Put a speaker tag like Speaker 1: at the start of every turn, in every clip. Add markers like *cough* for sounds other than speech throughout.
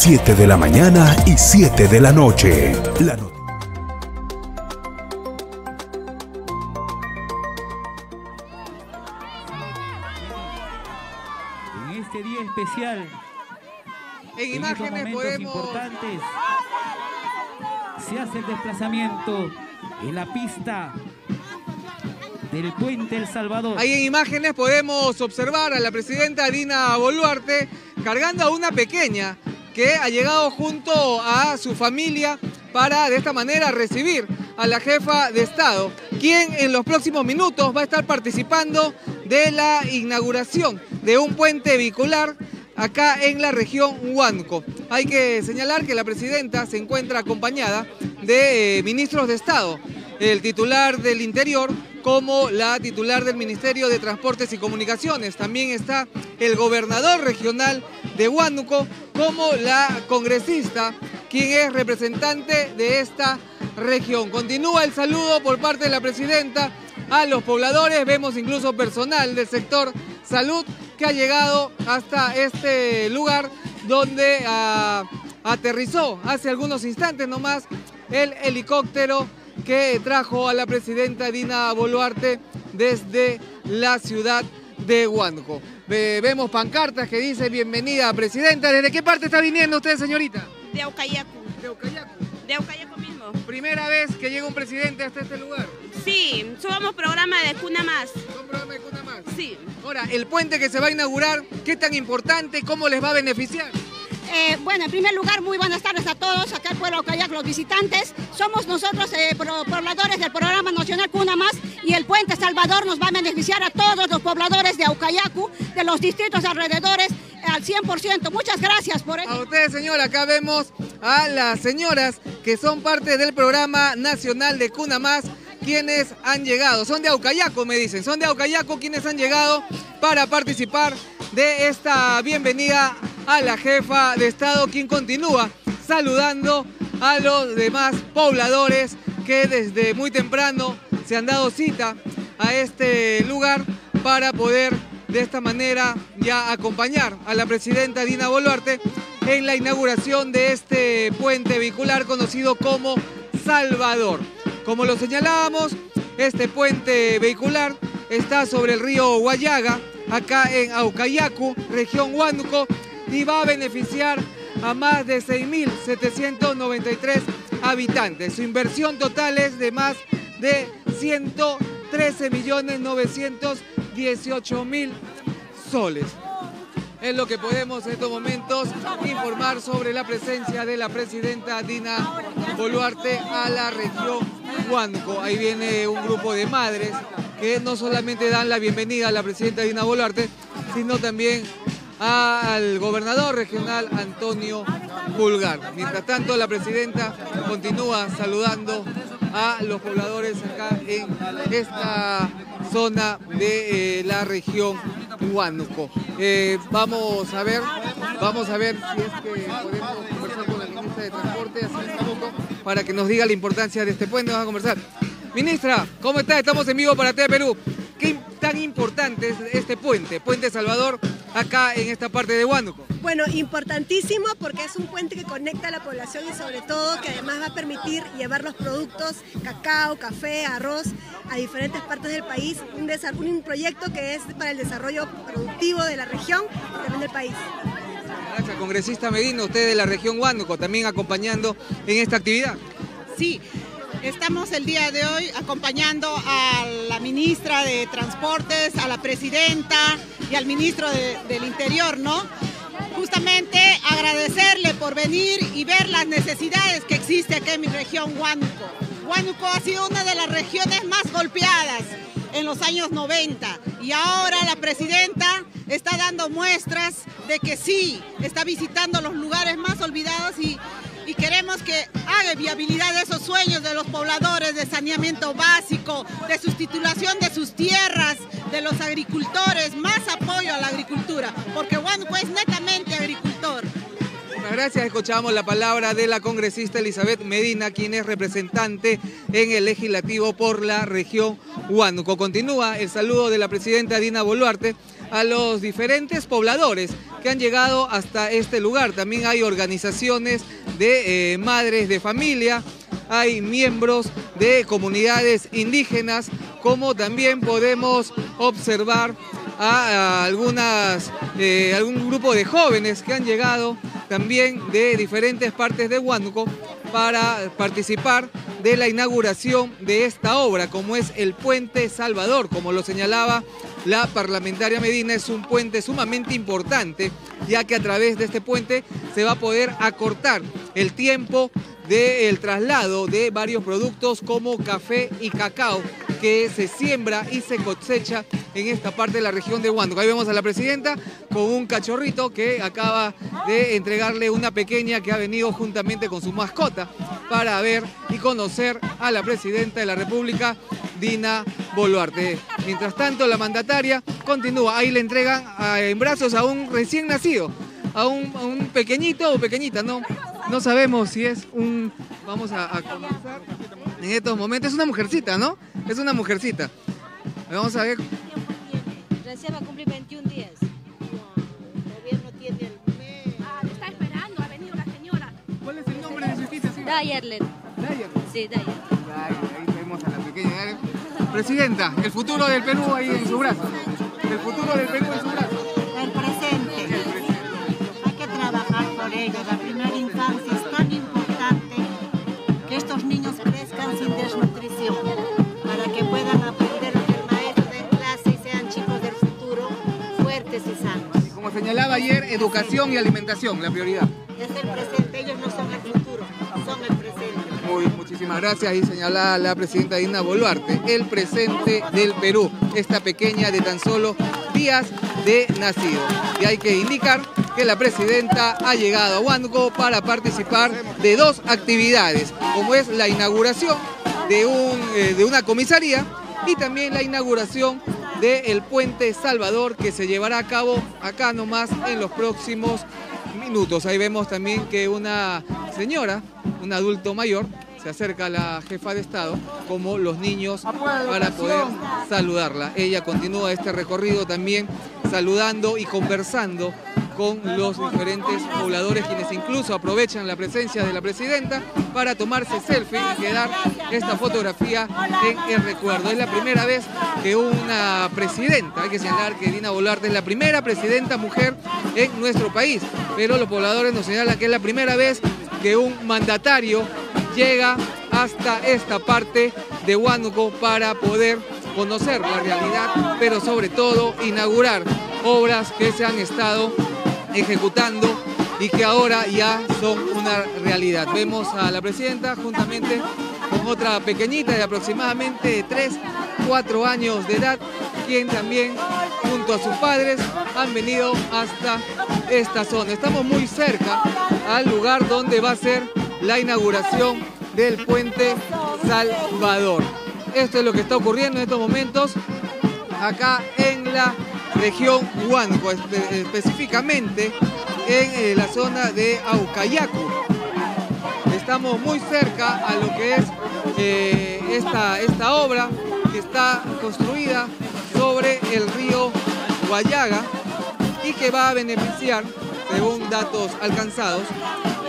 Speaker 1: 7 de la mañana y 7 de la noche. La no-
Speaker 2: En este día especial,
Speaker 3: En
Speaker 2: estos
Speaker 3: imágenes podemos
Speaker 2: importantes, se hace el desplazamiento en la pista del puente El Salvador.
Speaker 3: Ahí en imágenes podemos observar a la presidenta Dina Boluarte cargando a una pequeña que ha llegado junto a su familia para de esta manera recibir a la jefa de Estado, quien en los próximos minutos va a estar participando de la inauguración de un puente vehicular acá en la región Huánuco. Hay que señalar que la presidenta se encuentra acompañada de eh, ministros de Estado, el titular del Interior como la titular del Ministerio de Transportes y Comunicaciones. También está el gobernador regional de Huánuco como la congresista, quien es representante de esta región. Continúa el saludo por parte de la presidenta a los pobladores. Vemos incluso personal del sector salud que ha llegado hasta este lugar donde ah, aterrizó hace algunos instantes nomás el helicóptero que trajo a la presidenta Dina Boluarte desde la ciudad de Huánuco. Ve- vemos pancartas que dice bienvenida presidenta. ¿Desde qué parte está viniendo usted, señorita?
Speaker 4: De Aucayacu,
Speaker 3: De Ucayacu.
Speaker 4: de Aucayacu mismo.
Speaker 3: Primera vez que llega un presidente hasta este lugar.
Speaker 4: Sí, somos programa de Cuna Más.
Speaker 3: Son programa de Cuna Más.
Speaker 4: Sí.
Speaker 3: Ahora, el puente que se va a inaugurar, ¿qué tan importante? ¿Cómo les va a beneficiar?
Speaker 5: Eh, bueno, en primer lugar, muy buenas tardes a todos, acá el pueblo Cayac, los visitantes. Somos nosotros eh, pro- pobladores del Programa Nacional Cuna Más y el Puente Salvador nos va a beneficiar a todos los pobladores de Aucayacu, de los distritos alrededores, al 100%. Muchas gracias por
Speaker 3: A
Speaker 5: eso.
Speaker 3: ustedes, señora, acá vemos a las señoras que son parte del programa nacional de Cuna Más, quienes han llegado. Son de Aucayaco, me dicen. Son de Aucayaco quienes han llegado para participar de esta bienvenida a la jefa de Estado, quien continúa saludando a los demás pobladores que desde muy temprano se han dado cita a este lugar para poder de esta manera ya acompañar a la presidenta Dina Boluarte en la inauguración de este puente vehicular conocido como Salvador. Como lo señalábamos, este puente vehicular está sobre el río Guayaga, acá en Aucayacu, región Huánuco, y va a beneficiar a más de 6.793 habitantes. Su inversión total es de más de 113.918.000 soles. Es lo que podemos en estos momentos informar sobre la presencia de la presidenta Dina Boluarte a la región Huánuco. Ahí viene un grupo de madres que no solamente dan la bienvenida a la presidenta Dina Boluarte, sino también al gobernador regional Antonio Pulgar. Mientras tanto, la presidenta continúa saludando a los pobladores acá en esta zona de eh, la región Huánuco. Eh, vamos a ver, vamos a ver si es que podemos conversar con la ministra de Transporte para que nos diga la importancia de este puente. Vamos a conversar. Ministra, ¿cómo está? Estamos en vivo para TV Perú. ¿Qué tan importante es este puente, Puente Salvador, acá en esta parte de Huánuco?
Speaker 6: Bueno, importantísimo porque es un puente que conecta a la población y sobre todo que además va a permitir llevar los productos, cacao, café, arroz, a diferentes partes del país. Un, un proyecto que es para el desarrollo productivo de la región y también del país.
Speaker 3: Gracias, congresista Medina, usted de la región Huánuco, también acompañando en esta actividad.
Speaker 7: Sí, estamos el día de hoy acompañando a la ministra de Transportes, a la presidenta y al ministro de- del Interior, ¿no? Justamente agradecerle por venir y ver las necesidades que existe aquí en mi región Huánuco. Huánuco ha sido una de las regiones más golpeadas en los años 90 y ahora la presidenta está dando muestras de que sí, está visitando los lugares más olvidados y, y queremos que haga viabilidad de esos sueños de los pobladores de saneamiento básico, de sustitución de sus tierras, de los agricultores, más apoyo a la agricultura, porque Huánuco es netamente agricultor.
Speaker 3: Muchas gracias. Escuchamos la palabra de la congresista Elizabeth Medina, quien es representante en el legislativo por la región Huánuco. Continúa el saludo de la presidenta Dina Boluarte a los diferentes pobladores que han llegado hasta este lugar. También hay organizaciones de eh, madres de familia, hay miembros de comunidades indígenas, como también podemos observar a, algunas, eh, algún grupo de jóvenes que han llegado también de diferentes partes de Huánuco para participar de la inauguración de esta obra, como es el Puente Salvador, como lo señalaba la parlamentaria Medina, es un puente sumamente importante, ya que a través de este puente se va a poder acortar el tiempo del traslado de varios productos como café y cacao que se siembra y se cosecha en esta parte de la región de Huánuco. Ahí vemos a la presidenta con un cachorrito que acaba de entregarle una pequeña que ha venido juntamente con su mascota para ver y conocer a la presidenta de la República, Dina Boluarte. Mientras tanto, la mandataria continúa. Ahí le entregan en brazos a un recién nacido, a un, a pequeñito o pequeñita, ¿no? No sabemos si es un... Vamos a, comenzar en estos momentos. Es una mujercita, ¿no? Es una mujercita. Vamos a ver.
Speaker 8: Recién va a cumplir 21 días. Dayerlet.
Speaker 3: Dayerlet.
Speaker 8: Sí, Dayerlet.
Speaker 3: Ahí vemos a la pequeña. Presidenta, el futuro del Perú ahí en su brazo. El futuro del Perú en su brazo.
Speaker 9: El presente.
Speaker 3: El presente.
Speaker 9: Hay que trabajar por ello. La primera infancia es tan importante que estos niños crezcan sin desnutrición para que puedan aprender lo que el maestro de clase y sean chicos del futuro fuertes y sanos.
Speaker 3: Y como señalaba ayer, educación y alimentación, la prioridad.
Speaker 9: Es el presente, ellos no son
Speaker 3: Muy, muchísimas gracias y señala la presidenta Dina Boluarte, el presente del Perú, esta pequeña de tan solo días de nacido. Y hay que indicar que la presidenta ha llegado a Huánuco para participar de dos actividades, como es la inauguración de, un, eh, de una comisaría y también la inauguración del puente Salvador que se llevará a cabo acá nomás en los próximos minutos. Ahí vemos también que una señora, un adulto mayor, se acerca a la jefa de Estado, como los niños, para poder saludarla. Ella continúa este recorrido también saludando y conversando con los diferentes pobladores, quienes incluso aprovechan la presencia de la presidenta para tomarse selfie y quedar esta fotografía en el recuerdo. Es la primera vez que una presidenta, hay que señalar que Dina Boluarte es la primera presidenta mujer en nuestro país, pero los pobladores nos señalan que es la primera vez que un mandatario llega hasta esta parte de Huánuco para poder conocer la realidad, pero sobre todo inaugurar obras que se han estado ejecutando y que ahora ya son una realidad. Vemos a la presidenta juntamente con otra pequeñita de aproximadamente 3, 4 años de edad, quien también junto a sus padres han venido hasta esta zona. Estamos muy cerca al lugar donde va a ser la inauguración del puente Salvador. Esto es lo que está ocurriendo en estos momentos acá en la región Huánuco, espe- específicamente en eh, la zona de Aucayacu. Estamos muy cerca a lo que es eh, esta, esta obra que está construida sobre el río Guayaga y que va a beneficiar, según datos alcanzados,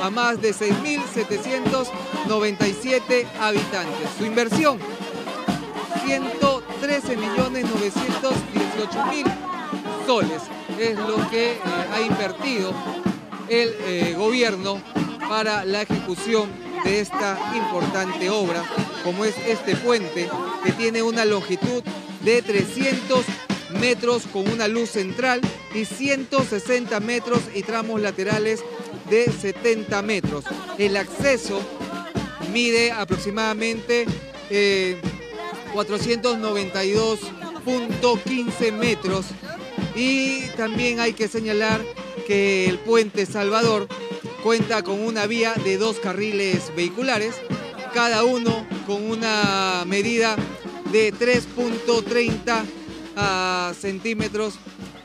Speaker 3: a más de 6.797 habitantes. Su inversión, 113 millones 918 mil soles es lo que eh, ha invertido el eh, gobierno para la ejecución de esta importante obra, como es este puente que tiene una longitud de 300 metros con una luz central y 160 metros y tramos laterales de 70 metros. El acceso mide aproximadamente eh, 492.15 metros y también hay que señalar que el puente Salvador cuenta con una vía de dos carriles vehiculares, cada uno con una medida de 3.30 ah, centímetros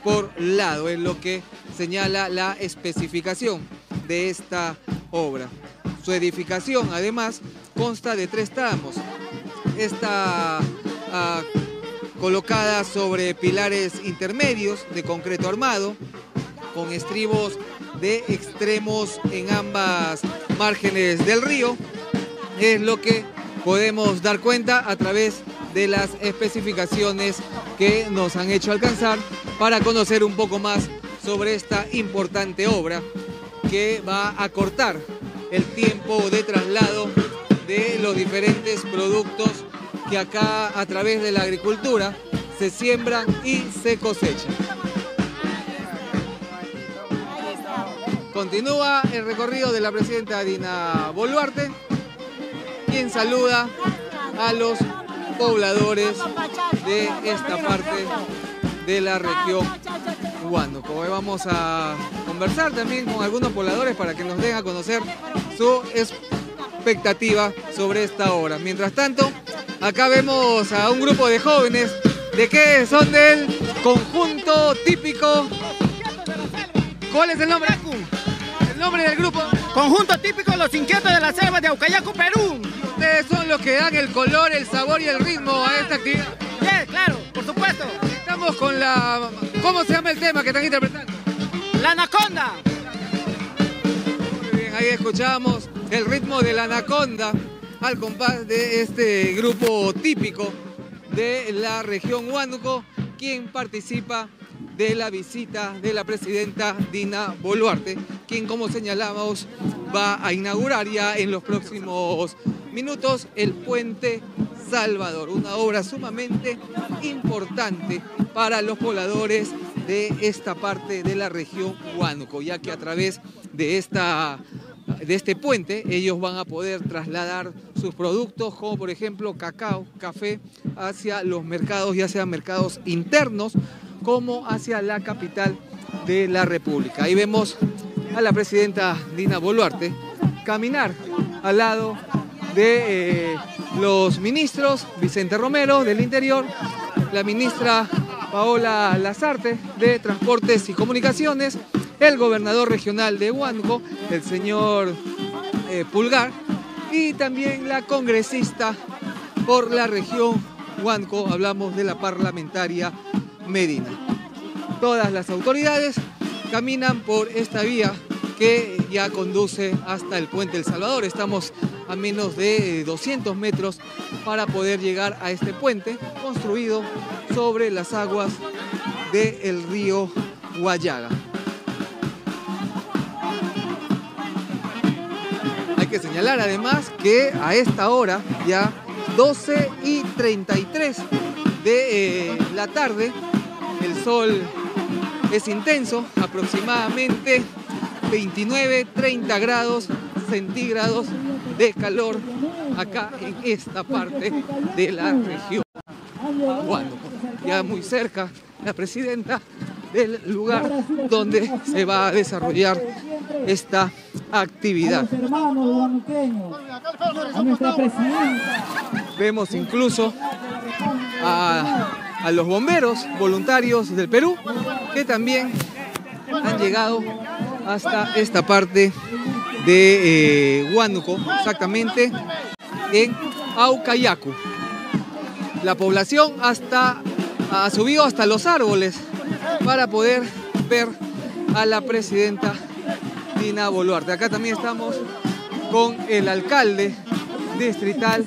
Speaker 3: por lado, es lo que señala la especificación de esta obra. Su edificación además consta de tres tramos. Esta ah, colocadas sobre pilares intermedios de concreto armado, con estribos de extremos en ambas márgenes del río. Es lo que podemos dar cuenta a través de las especificaciones que nos han hecho alcanzar para conocer un poco más sobre esta importante obra que va a cortar el tiempo de traslado de los diferentes productos que acá a través de la agricultura se siembran y se cosechan. Continúa el recorrido de la presidenta Dina Boluarte, quien saluda a los pobladores de esta parte de la región Huánuco. Hoy vamos a conversar también con algunos pobladores para que nos den a conocer su expectativa sobre esta obra. Mientras tanto, acá vemos a un grupo de jóvenes de que son del conjunto típico. ¿Cuál es el nombre? El nombre del grupo.
Speaker 10: Conjunto típico Los Inquietos de la Selva de Aucayacu, Perú.
Speaker 3: Ustedes son los que dan el color, el sabor y el ritmo a esta actividad.
Speaker 10: Sí, claro, por supuesto.
Speaker 3: Estamos con la... ¿Cómo se llama el tema que están interpretando?
Speaker 10: La Anaconda.
Speaker 3: Muy bien, ahí escuchamos el ritmo de la Anaconda al compás de este grupo típico de la región Huánuco, quien participa de la visita de la presidenta Dina Boluarte, quien como señalamos va a inaugurar ya en los próximos minutos el puente Salvador, una obra sumamente importante para los pobladores de esta parte de la región Huánuco, ya que a través de esta de este puente ellos van a poder trasladar sus productos como por ejemplo cacao, café hacia los mercados, ya sean mercados internos como hacia la capital de la República. Ahí vemos a la presidenta Dina Boluarte caminar al lado de eh, los ministros Vicente Romero del Interior, la ministra Paola Lazarte de Transportes y Comunicaciones, el gobernador regional de Huánuco, el señor eh, Pulgar, y también la congresista por la región Huánuco, hablamos de la parlamentaria Medina. Todas las autoridades caminan por esta vía que ya conduce hasta el puente El Salvador. Estamos a menos de 200 metros para poder llegar a este puente construido sobre las aguas del río Guayaga. Hay que señalar además que a esta hora, ya 12 y 33 de eh, la tarde, el sol es intenso, aproximadamente 29-30 grados centígrados de calor acá en esta parte de la región. Huánuco. Ya muy cerca la presidenta del lugar donde se va a desarrollar esta actividad. Vemos incluso a, a los bomberos voluntarios del Perú que también han llegado hasta esta parte de eh, Huánuco, exactamente en Aucayacu. La población hasta, ha subido hasta los árboles para poder ver a la presidenta Dina Boluarte. Acá también estamos con el alcalde distrital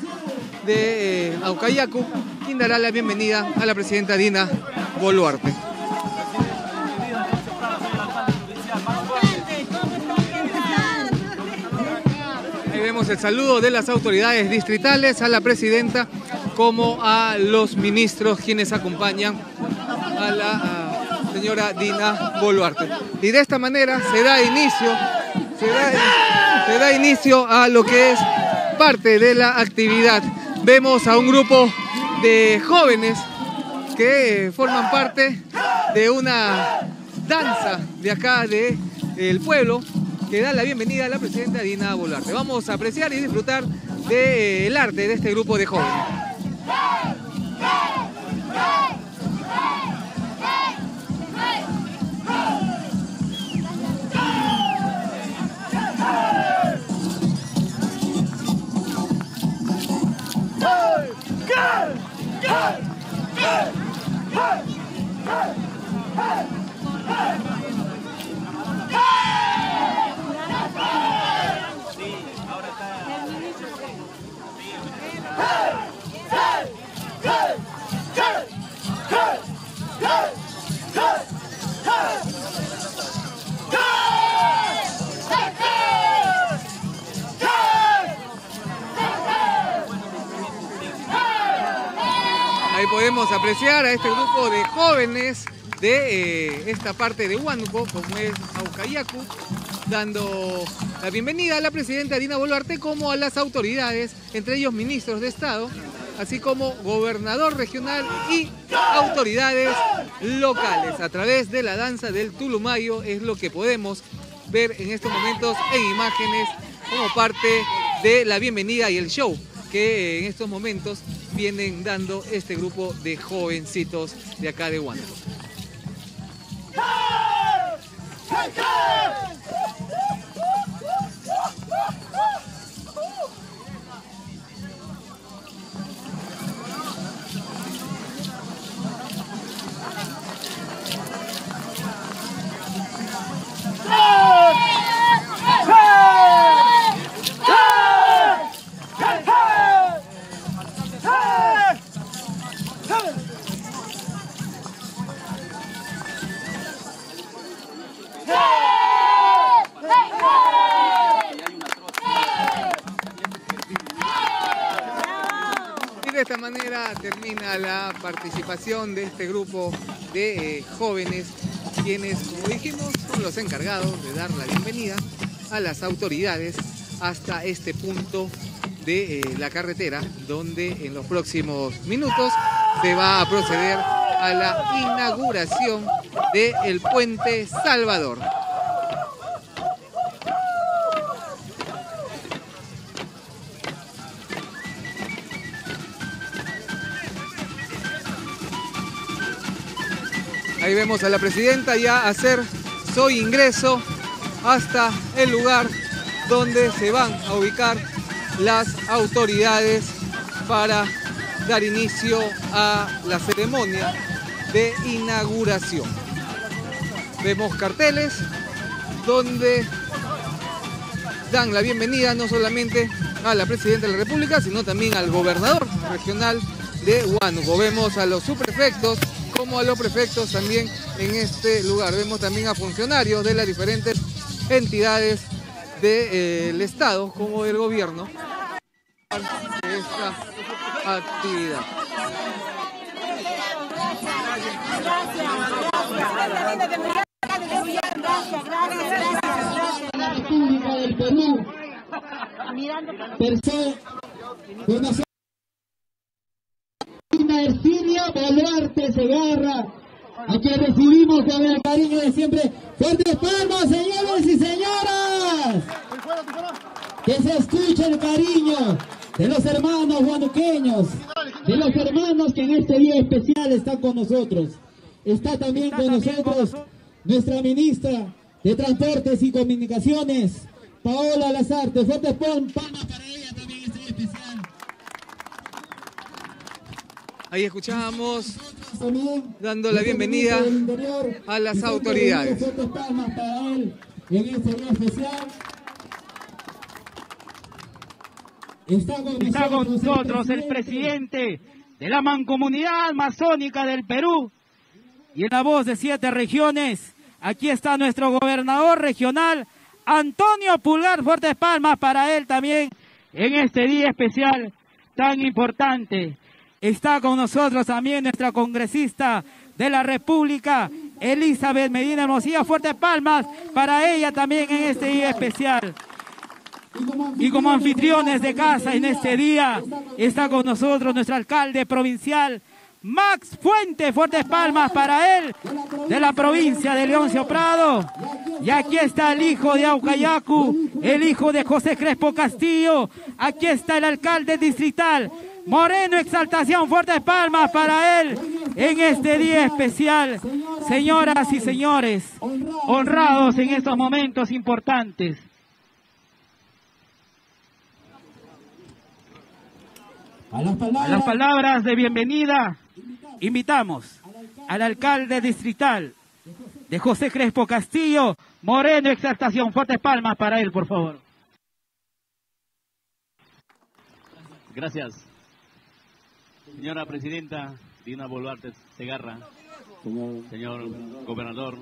Speaker 3: de eh, Aucayacu, quien dará la bienvenida a la presidenta Dina Boluarte. Ahí vemos el saludo de las autoridades distritales a la presidenta como a los ministros quienes acompañan a la a señora Dina Boluarte. Y de esta manera se da inicio, se da, inicio a lo que es parte de la actividad. Vemos a un grupo de jóvenes que forman parte de una danza de acá del el pueblo que da la bienvenida a la presidenta Dina Boluarte. Vamos a apreciar y disfrutar del arte de este grupo de jóvenes.
Speaker 11: Hey! Go! Go!
Speaker 3: Hey! Hey! Hey! Hey! Hey! Hey! Hey! Hey! Apreciar a este grupo de jóvenes de eh, esta parte de Huánuco, como es Aucayacu, dando la bienvenida a la presidenta Dina Boluarte como a las autoridades, entre ellos ministros de Estado, así como gobernador regional y autoridades locales. A través de la danza del Tulumayo es lo que podemos ver en estos momentos en imágenes como parte de la bienvenida y el show que en estos momentos vienen dando este grupo de jovencitos de acá de Huánuco. De este grupo de eh, jóvenes, quienes, como dijimos, son los encargados de dar la bienvenida a las autoridades hasta este punto de eh, la carretera, donde en los próximos minutos se va a proceder a la inauguración del puente Salvador. Ahí vemos a la presidenta ya hacer su ingreso hasta el lugar donde se van a ubicar las autoridades para dar inicio a la ceremonia de inauguración. Vemos carteles donde dan la bienvenida no solamente a la presidenta de la República, sino también al gobernador regional de Huánuco. Vemos a los subprefectos como a los prefectos también en este lugar. Vemos también a funcionarios de las diferentes entidades del Estado como del gobierno de esta actividad.
Speaker 11: República del Perú, conocer Ercilia Segarra, a quien recibimos con el cariño de siempre. ¡Fuertes palmas, señores y señoras! Que se escuche el cariño de los hermanos guanuqueños, de los hermanos que en este día especial están con nosotros. Está también con nosotros nuestra ministra de Transportes y Comunicaciones, Paola Lazarte. Fuertes palmas para ella
Speaker 3: Ahí escuchábamos dando la bienvenida a las autoridades.
Speaker 11: Este. Está con nosotros
Speaker 10: nosotros el presidente de la Mancomunidad Amazónica del Perú.
Speaker 2: Y en la voz de siete regiones, aquí está nuestro gobernador regional, Antonio Pulgar. Fuertes palmas para él también en este día especial tan importante. Está con nosotros también nuestra congresista de la República, Elizabeth Medina Hermosilla. Fuertes palmas para ella también en este día especial. Y como anfitriones de casa en este día está con nosotros nuestro alcalde provincial, Max Fuente. Fuertes palmas para él de la provincia de Leoncio Prado. Y aquí está el hijo de Aucayacu, el hijo de José Crespo Castillo. Aquí está el alcalde distrital, Moreno Exaltación. Fuertes palmas para él en este día especial. Señoras y señores, honrados en estos momentos importantes.
Speaker 11: A las
Speaker 2: A
Speaker 11: palabras,
Speaker 2: las palabras de bienvenida, invitamos al alcalde distrital de José Crespo Castillo, Moreno Exaltación. Fuertes palmas para él, por favor.
Speaker 12: Gracias. Señora Presidenta Dina Boluarte Segarra, señor Gobernador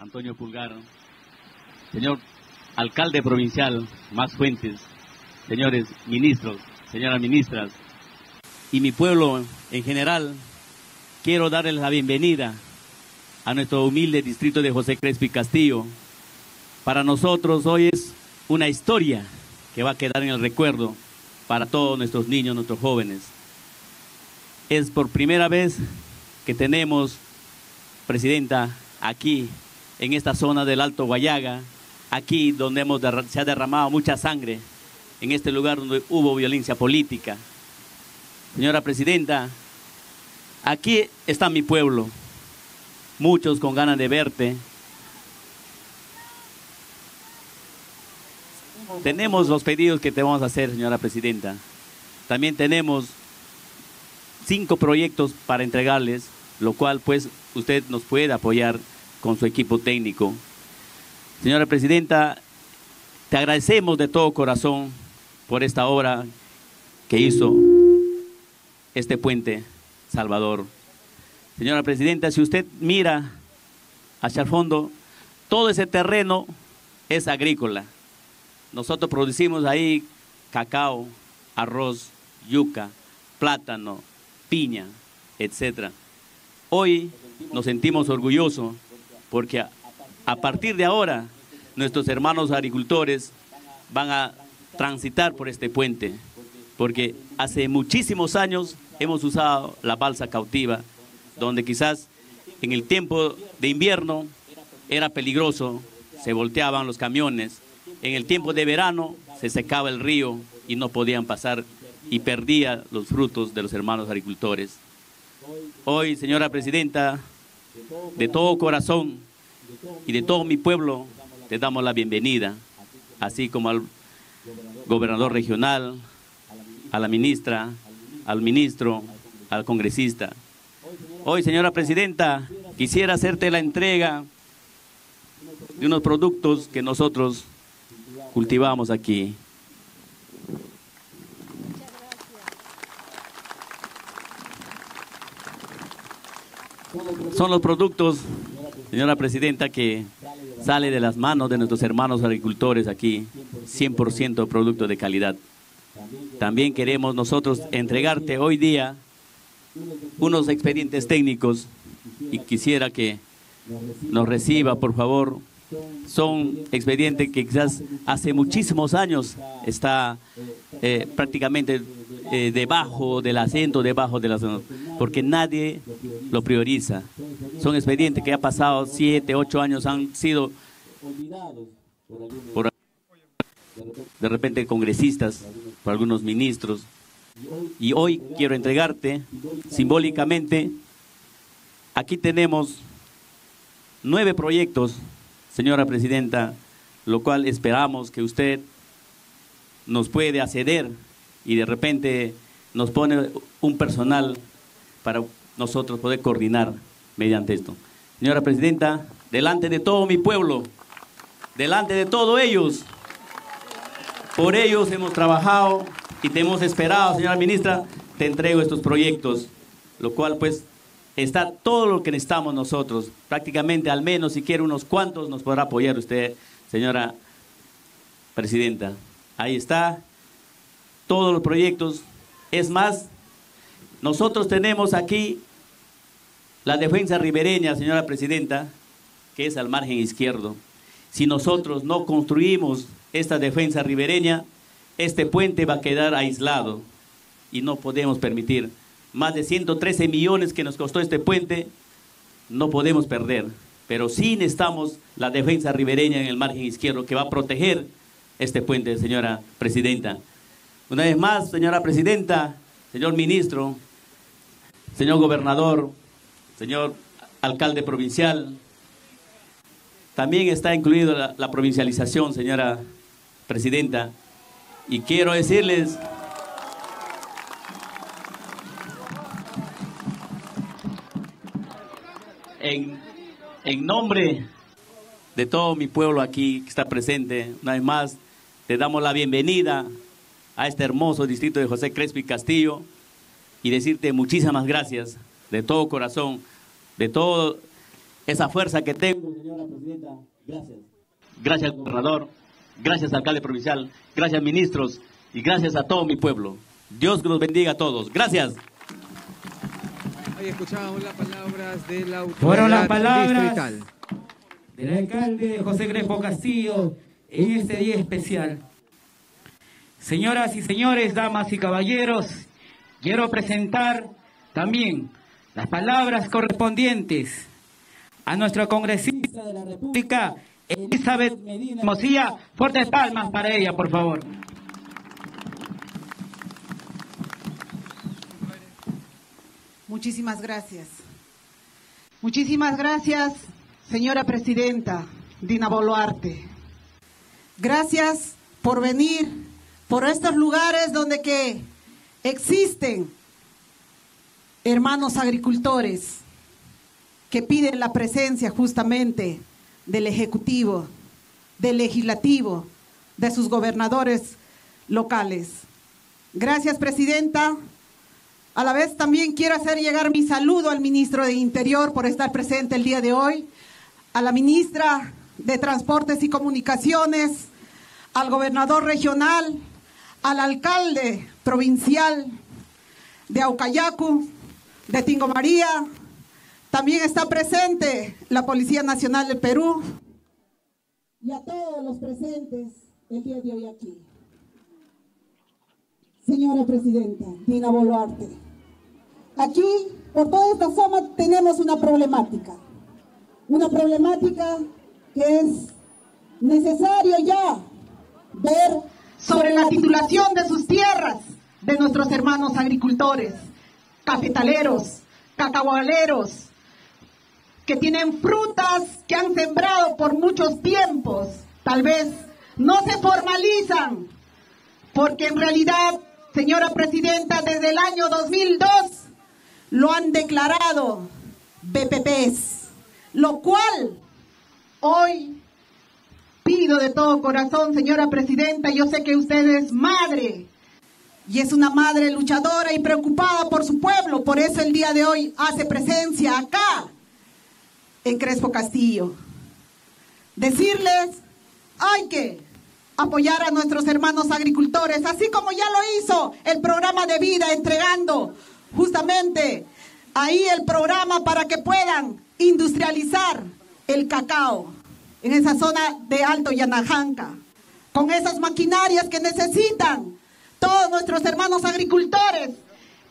Speaker 12: Antonio Pulgar, señor Alcalde Provincial Más Fuentes, señores ministros, señoras ministras, y mi pueblo en general, quiero darles la bienvenida a nuestro humilde distrito de José Crespi Castillo. Para nosotros hoy es una historia que va a quedar en el recuerdo para todos nuestros niños, nuestros jóvenes. Es por primera vez que tenemos presidenta aquí en esta zona del Alto Guayaga, aquí donde hemos se ha derramado mucha sangre, en este lugar donde hubo violencia política. Señora presidenta, aquí está mi pueblo, muchos con ganas de verte. Tenemos los pedidos que te vamos a hacer, señora presidenta. También tenemos cinco proyectos para entregarles, lo cual pues usted nos puede apoyar con su equipo técnico. Señora Presidenta, te agradecemos de todo corazón por esta obra que hizo este puente Salvador. Señora Presidenta, si usted mira hacia el fondo, todo ese terreno es agrícola. Nosotros producimos ahí cacao, arroz, yuca, plátano, piña, etcétera. Hoy nos sentimos orgullosos porque a, partir de ahora nuestros hermanos agricultores van a transitar por este puente, porque hace muchísimos años hemos usado la balsa cautiva, donde quizás en el tiempo de invierno era peligroso, se volteaban los camiones, en el tiempo de verano se secaba el río y no podían pasar y perdía los frutos de los hermanos agricultores. Hoy, señora presidenta, de todo corazón y de todo mi pueblo, te damos la bienvenida, así como al gobernador regional, a la ministra, al ministro, al congresista. Hoy, señora presidenta, quisiera hacerte la entrega de unos productos que nosotros cultivamos aquí. Son los productos, señora presidenta, que sale de las manos de nuestros hermanos agricultores aquí, 100% producto de calidad. También queremos nosotros entregarte hoy día unos expedientes técnicos y quisiera que nos reciba, por favor. Son expedientes que quizás hace muchísimos años está eh, prácticamente eh, debajo del acento, debajo de la zona, porque nadie lo prioriza. Son expedientes que ya pasado siete, ocho años han sido por de repente congresistas, por algunos ministros. Y hoy quiero entregarte simbólicamente, aquí tenemos nueve proyectos, señora presidenta, lo cual esperamos que usted nos puede acceder y de repente nos pone un personal para nosotros poder coordinar mediante esto. Señora Presidenta, delante de todo mi pueblo, delante de todos ellos, por ellos hemos trabajado y te hemos esperado, señora ministra, te entrego estos proyectos, lo cual pues está todo lo que necesitamos nosotros, prácticamente al menos si quiere unos cuantos nos podrá apoyar usted, señora presidenta. Ahí está, todos los proyectos. Es más, nosotros tenemos aquí la defensa ribereña, señora presidenta, que es al margen izquierdo. Si nosotros no construimos esta defensa ribereña, este puente va a quedar aislado y no podemos permitir. Más de 113 millones que nos costó este puente, no podemos perder. Pero sí necesitamos la defensa ribereña en el margen izquierdo que va a proteger este puente, señora presidenta. Una vez más, señora presidenta, señor ministro, señor gobernador, señor alcalde provincial, también está incluido la, provincialización, señora presidenta, y quiero decirles en, en nombre de todo mi pueblo aquí que está presente, una vez más, te damos la bienvenida a este hermoso distrito de José Crespi Castillo y decirte muchísimas gracias de todo corazón, de toda esa fuerza que tengo, señora presidenta. Gracias. Gracias, gobernador. Gracias, alcalde provincial. Gracias, ministros. Y gracias a todo mi pueblo. Dios los bendiga a todos. Gracias.
Speaker 3: Ahí escuchábamos las palabras de la autoridad
Speaker 2: Fueron las palabras
Speaker 3: distrital.
Speaker 2: del alcalde José Crespo Castillo en este día especial. Señoras y señores, damas y caballeros, quiero presentar también las palabras correspondientes a nuestra congresista de la República, Elizabeth Medina. Fuertes palmas para ella, por favor.
Speaker 7: Muchísimas gracias. Muchísimas gracias, señora presidenta Dina Boluarte. Gracias por venir por estos lugares donde que existen hermanos agricultores que piden la presencia justamente del Ejecutivo, del Legislativo, de sus gobernadores locales. Gracias, Presidenta. A la vez también quiero hacer llegar mi saludo al ministro de Interior por estar presente el día de hoy, a la ministra de Transportes y Comunicaciones, al gobernador regional, al alcalde provincial de Aucayacu, de Tingo María. También está presente la Policía Nacional del Perú.
Speaker 13: Y a todos los presentes el día de hoy aquí. Señora Presidenta, Dina Boluarte, aquí por toda esta zona tenemos una problemática. Una problemática que es necesario ya ver
Speaker 7: sobre la titulación de sus tierras de nuestros hermanos agricultores, cafetaleros, cacahualeros, que tienen frutas que han sembrado por muchos tiempos, tal vez no se formalizan, porque en realidad, señora presidenta, desde el año 2002 lo han declarado BPPs, lo cual hoy pido de todo corazón, señora presidenta, yo sé que usted es madre y es una madre luchadora y preocupada por su pueblo, por eso el día de hoy hace presencia acá en Crespo Castillo. Decirles, hay que apoyar a nuestros hermanos agricultores, así como ya lo hizo el programa de vida entregando justamente ahí el programa para que puedan industrializar el cacao en esa zona de Alto Yanajanca, con esas maquinarias que necesitan todos nuestros hermanos agricultores,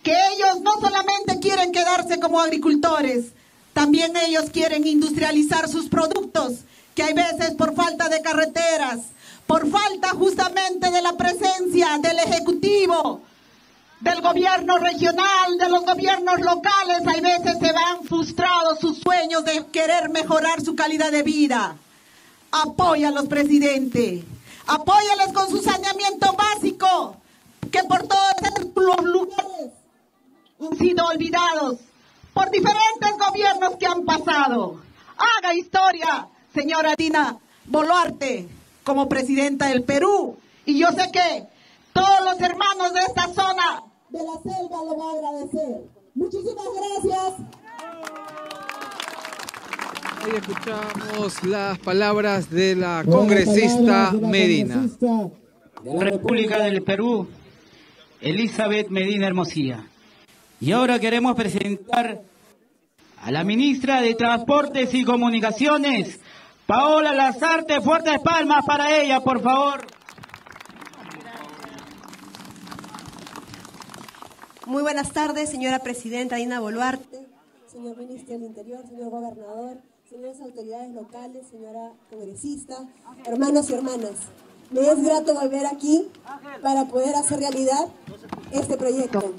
Speaker 7: que ellos no solamente quieren quedarse como agricultores, también ellos quieren industrializar sus productos, que hay veces por falta de carreteras, por falta justamente de la presencia del Ejecutivo, del gobierno regional, de los gobiernos locales, hay veces se van frustrados sus sueños de querer mejorar su calidad de vida. Apóyalos, presidente. Apóyales con su saneamiento básico, que por todos los lugares han sido olvidados por diferentes gobiernos que han pasado. Haga historia, señora Dina Boluarte, como presidenta del Perú. Y yo sé que todos los hermanos de esta zona
Speaker 13: de la selva lo va a agradecer. Muchísimas gracias.
Speaker 3: Ahí escuchamos las palabras de la congresista Medina.
Speaker 2: De la República del Perú, Elizabeth Medina Hermosilla. Y ahora queremos presentar a la ministra de Transportes y Comunicaciones, Paola Lazarte. Fuertes palmas para ella, por favor.
Speaker 14: Muy buenas tardes, señora presidenta Dina Boluarte, señor ministro del Interior, señor gobernador, señoras autoridades locales, señora congresista, hermanos y hermanas. Me es grato volver aquí para poder hacer realidad este proyecto.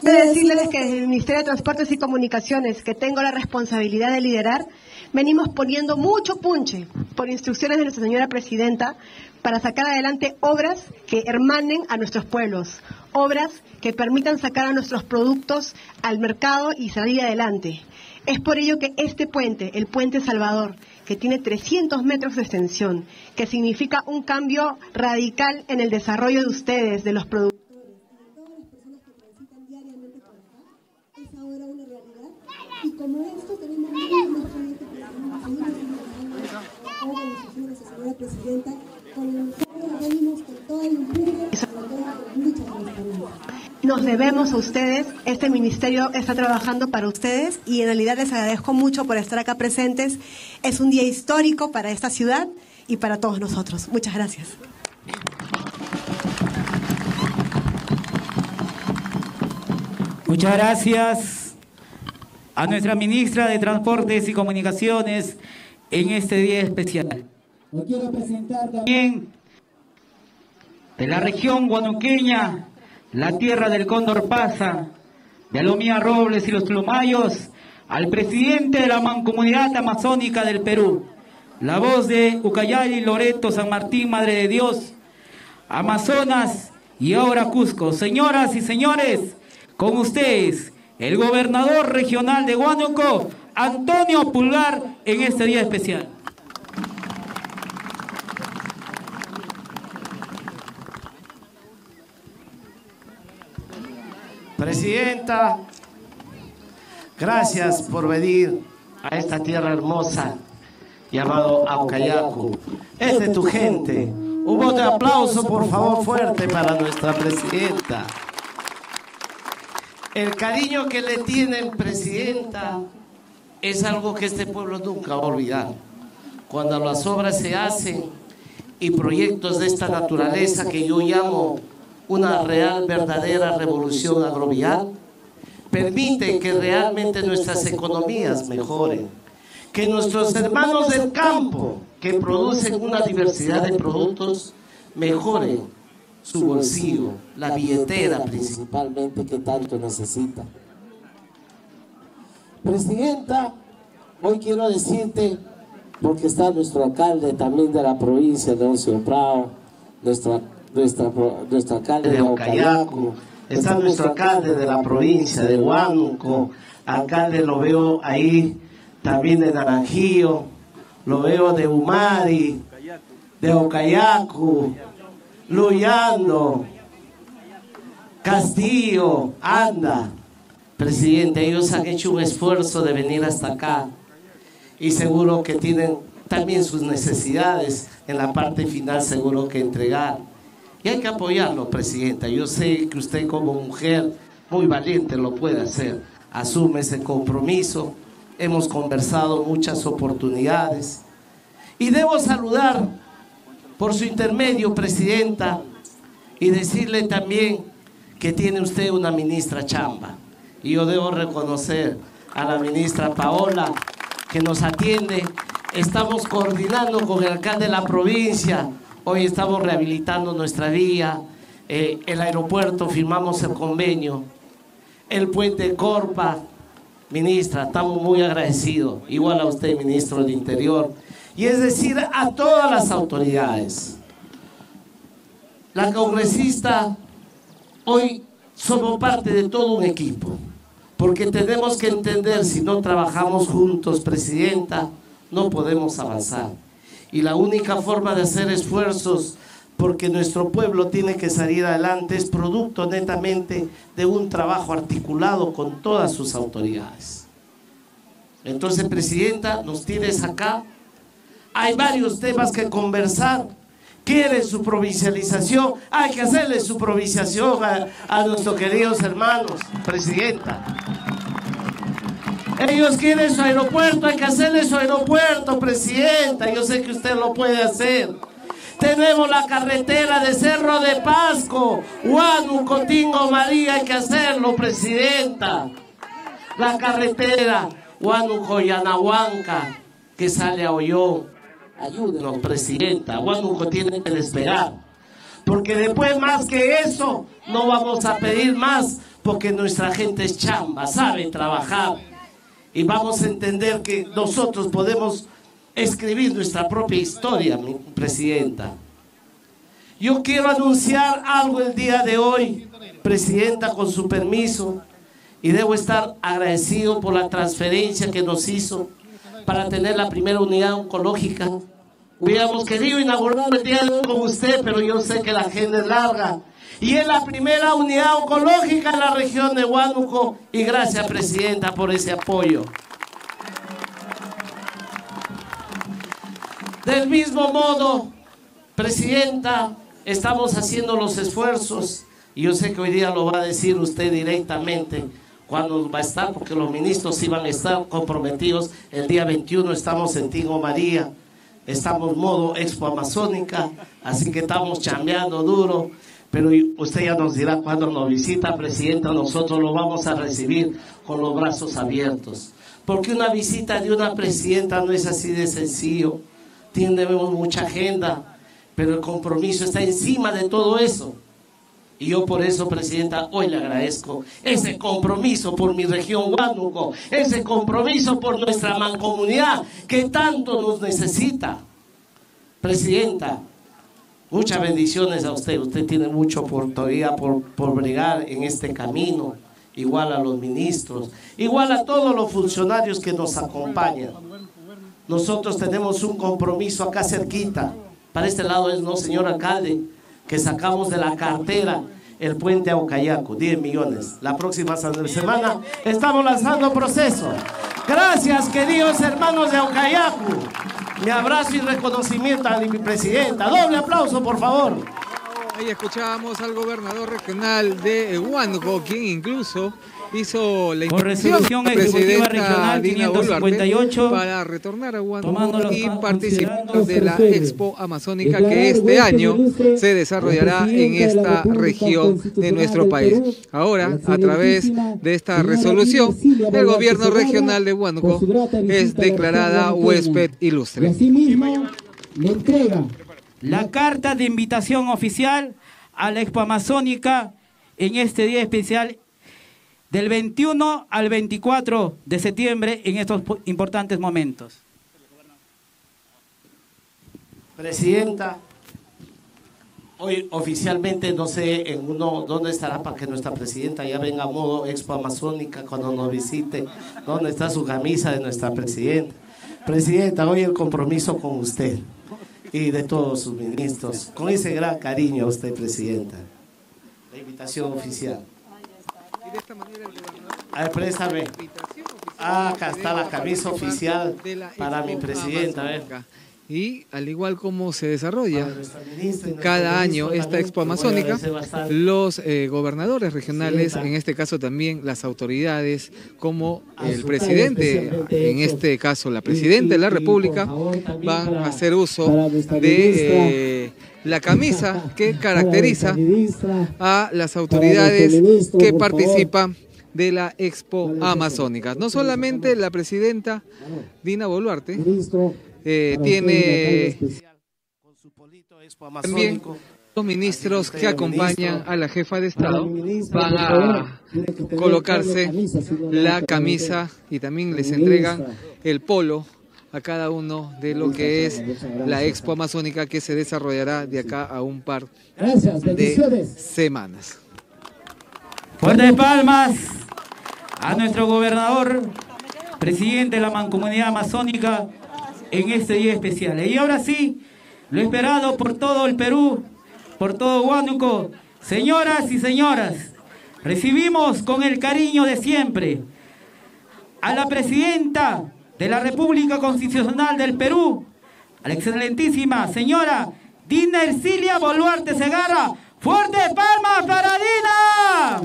Speaker 14: Quiero decirles que desde el Ministerio de Transportes y Comunicaciones, que tengo la responsabilidad de liderar, venimos poniendo mucho punche por instrucciones de nuestra señora presidenta para sacar adelante obras que hermanen a nuestros pueblos, obras que permitan sacar a nuestros productos al mercado y salir adelante. Es por ello que este puente, el puente Salvador, que tiene 300 metros de extensión, que significa un cambio radical en el desarrollo de ustedes, de los productores, es ahora una realidad. Y como esto tenemos que presidenta, con el cual venimos con todo el impulso, con toda la lucha transparente.
Speaker 6: Nos debemos a ustedes. Este ministerio está trabajando para ustedes y en realidad les agradezco mucho por estar acá presentes. Es un día histórico para esta ciudad y para todos nosotros. Muchas gracias.
Speaker 2: Muchas gracias a nuestra ministra de Transportes y Comunicaciones en este día especial.
Speaker 11: Lo quiero presentar
Speaker 2: también de la región guanuqueña, la tierra del Cóndor Pasa, de Alomía Robles y los Plumayos, al presidente de la Mancomunidad Amazónica del Perú, la voz de Ucayali, Loreto, San Martín, Madre de Dios, Amazonas y ahora Cusco. Señoras y señores, con ustedes, el gobernador regional de Huánuco, Antonio Pulgar, en este día especial.
Speaker 15: Presidenta, gracias por venir a esta tierra hermosa llamado Aucayacu. Es de tu gente. Un voto de aplauso, por favor, fuerte para nuestra presidenta. El cariño que le tienen, presidenta, es algo que este pueblo nunca va a olvidar. Cuando las obras se hacen y proyectos de esta naturaleza que yo llamo una real, verdadera revolución agrovial, permite que realmente nuestras economías mejoren, que nuestros hermanos del campo, que producen una diversidad de productos, mejoren su bolsillo, la billetera principalmente que tanto necesita. Presidenta, hoy quiero decirte, porque está nuestro alcalde también de la provincia, Leoncio Prado, nuestra nuestra, nuestro alcalde de Ocayacu, está nuestro alcalde de la provincia de Huánuco, alcalde lo veo ahí también de Naranjío, lo veo de Umari, de Ocayacu, Luyando, Castillo, Anda. Presidente, ellos han hecho un esfuerzo de venir hasta acá y seguro que tienen también sus necesidades en la parte final, seguro que entregar. Y hay que apoyarlo, Presidenta. Yo sé que usted como mujer muy valiente lo puede hacer. Asume ese compromiso. Hemos conversado muchas oportunidades. Y debo saludar por su intermedio, Presidenta, y decirle también que tiene usted una ministra chamba. Y yo debo reconocer a la ministra Paola que nos atiende. Estamos coordinando con el alcalde de la provincia Hoy estamos rehabilitando nuestra vía, eh, el aeropuerto, firmamos el convenio, el puente Corpa. Ministra, estamos muy agradecidos, igual a usted, ministro del Interior, y es decir, a todas las autoridades. La congresista, hoy somos parte de todo un equipo, porque tenemos que entender, si no trabajamos juntos, Presidenta, no podemos avanzar. Y la única forma de hacer esfuerzos porque nuestro pueblo tiene que salir adelante es producto netamente de un trabajo articulado con todas sus autoridades. Entonces, Presidenta, nos tienes acá. Hay varios temas que conversar. Quieren su provincialización. Hay que hacerle su provinciación a, a nuestros queridos hermanos, Presidenta. Ellos quieren su aeropuerto, hay que hacerle su aeropuerto, presidenta. Yo sé que usted lo puede hacer. Tenemos la carretera de Cerro de Pasco, Huánuco, Cotingo, María, hay que hacerlo, presidenta. La carretera Huánuco, Yanahuanca, que sale a Ollón. Ayúdenos, presidenta. Huánuco tiene que despegar. Porque después más que eso, no vamos a pedir más, porque nuestra gente es chamba, sabe trabajar y vamos a entender que nosotros podemos escribir nuestra propia historia, mi presidenta. Yo quiero anunciar algo el día de hoy, presidenta, con su permiso, y debo estar agradecido por la transferencia que nos hizo para tener la primera unidad oncológica. Hubiéramos querido inaugurar el día de hoy con usted, pero yo sé que la agenda es larga y es la primera unidad oncológica en la región de Huánuco. Y gracias, Presidenta, por ese apoyo. Del mismo modo, Presidenta, estamos haciendo los esfuerzos Y yo sé que hoy día lo va a decir usted directamente cuando va a estar, porque los ministros van a estar comprometidos. El día 21 estamos en Tingo María, estamos modo Expo Amazónica, así que estamos chambeando duro. Pero usted ya nos dirá cuando nos visita, Presidenta, nosotros lo vamos a recibir con los brazos abiertos. Porque una visita de una presidenta no es así de sencillo. Tenemos mucha agenda, pero el compromiso está encima de todo eso. Y yo por eso, Presidenta, hoy le agradezco ese compromiso por mi región Huánuco, ese compromiso por nuestra mancomunidad que tanto nos necesita. Presidenta, muchas bendiciones a usted. Usted tiene mucho por, todavía por, por bregar en este camino, igual a los ministros, igual a todos los funcionarios que nos acompañan. Nosotros tenemos un compromiso acá cerquita. Para este lado es, no, señor alcalde, que sacamos de la cartera el puente a Ucayaco, 10 millones. La próxima semana estamos lanzando proceso. Gracias, queridos hermanos de Aucayacu. Mi abrazo y reconocimiento a mi presidenta. Doble aplauso, por favor.
Speaker 3: Ahí escuchábamos al gobernador regional de Huánuco, quien incluso hizo la
Speaker 2: Por resolución ejecutiva regional 558
Speaker 3: para retornar a Huánuco y participar de la Expo Amazónica que este año se desarrollará en esta región de nuestro país. Ahora, a través de esta resolución, el gobierno regional de Huánuco es declarada huésped ilustre.
Speaker 2: Asimismo, le entrega la carta de invitación oficial a la Expo Amazónica en este día especial del 21 al 24 de septiembre en estos importantes momentos.
Speaker 15: Presidenta, hoy oficialmente no sé en uno dónde estará para que nuestra presidenta ya venga a modo Expo Amazónica cuando nos visite, dónde está su camisa de nuestra presidenta. Presidenta, hoy el compromiso con usted y de todos sus ministros, con ese gran cariño a usted, Presidenta. La invitación oficial.
Speaker 3: Y de esta manera el gobernador...
Speaker 15: A ver, préstame. Ah, acá está la camisa oficial para mi presidenta. A ver.
Speaker 3: Y al igual como se desarrolla cada año esta Expo Amazónica, los eh, gobernadores regionales, en este caso también las autoridades, como el presidente, en este caso la presidenta de la República, van a hacer uso de eh, la camisa que *laughs* caracteriza a las autoridades que participan de la Expo Amazónica. No solamente la presidenta Dina Boluarte, eh, tiene también los ministros que acompañan a la jefa de Estado van a colocarse la camisa y también les entregan el polo a cada uno de lo que es la Expo Amazónica que se desarrollará de acá a un par de semanas.
Speaker 2: Fuerte palmas a nuestro gobernador, presidente de la Mancomunidad Amazónica, en este día especial. Y ahora sí, lo esperado por todo el Perú, por todo Huánuco, señoras y señoras, recibimos con el cariño de siempre a la presidenta de la República Constitucional del Perú, a la excelentísima señora Dina Ercilia Boluarte Segarra. ¡Fuerte palmas para Dina!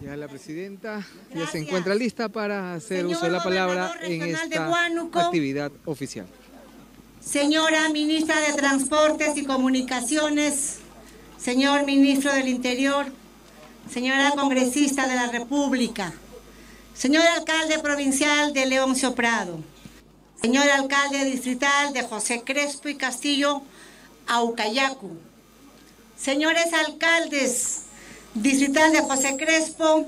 Speaker 3: Ya la presidenta ya se encuentra lista para hacer uso de la palabra en esta actividad oficial.
Speaker 9: Señora Ministra de Transportes y Comunicaciones, señor Ministro del Interior, señora Congresista de la República, señor Alcalde Provincial de Leoncio Prado, señor Alcalde Distrital de José Crespo y Castillo, Aucayacu, señores alcaldes distrital de José Crespo,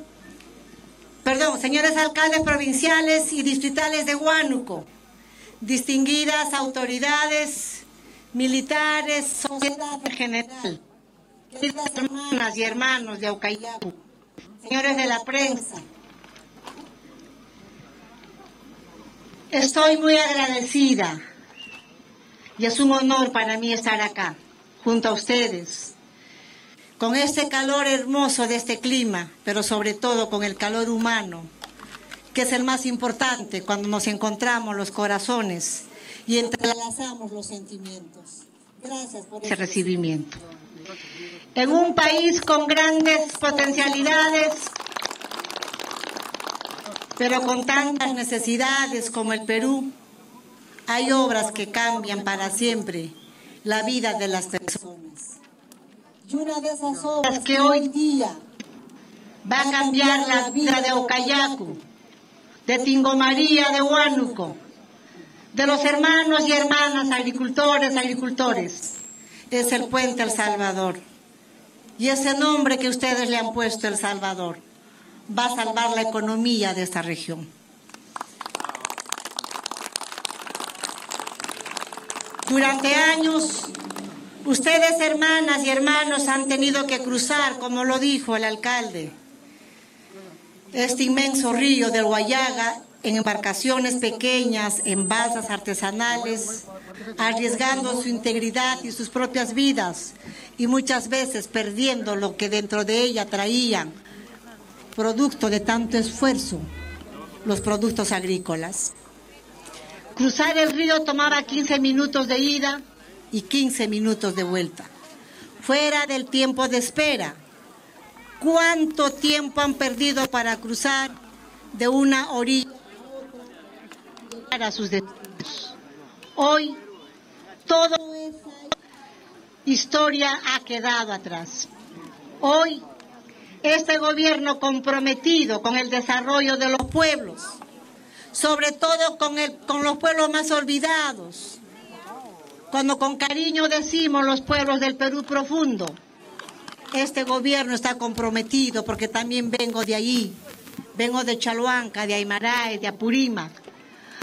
Speaker 9: perdón, señores alcaldes provinciales y distritales de Huánuco, distinguidas autoridades, militares, sociedad en general, queridas hermanas y hermanos de Aucayacu, señores de la prensa. Estoy muy agradecida y es un honor para mí estar acá, junto a ustedes, con este calor hermoso de este clima, pero sobre todo con el calor humano que es el más importante cuando nos encontramos los corazones y entrelazamos los sentimientos. Gracias por ese recibimiento. En un país con grandes potencialidades, pero con tantas necesidades como el Perú, hay obras que cambian para siempre la vida de las personas. Y una de esas obras que hoy día va a cambiar la vida de Ocayacu, de Tingo María, de Huánuco, de los hermanos y hermanas agricultores, agricultores, es el puente El Salvador. Y ese nombre que ustedes le han puesto El Salvador va a salvar la economía de esta región. Durante años, ustedes hermanas y hermanos han tenido que cruzar, como lo dijo el alcalde, este inmenso río del Guayaga en embarcaciones pequeñas, en balsas artesanales, arriesgando su integridad y sus propias vidas y muchas veces perdiendo lo que dentro de ella traían, producto de tanto esfuerzo, los productos agrícolas. Cruzar el río tomaba 15 minutos de ida y 15 minutos de vuelta, fuera del tiempo de espera. ¿Cuánto tiempo han perdido para cruzar de una orilla a sus destinos? Hoy, toda esa historia ha quedado atrás. Hoy, este gobierno comprometido con el desarrollo de los pueblos, sobre todo con, el, con los pueblos más olvidados, cuando con cariño decimos los pueblos del Perú profundo, este gobierno está comprometido porque también vengo de allí, vengo de Chaluanca, de Aymarae, de Apurímac,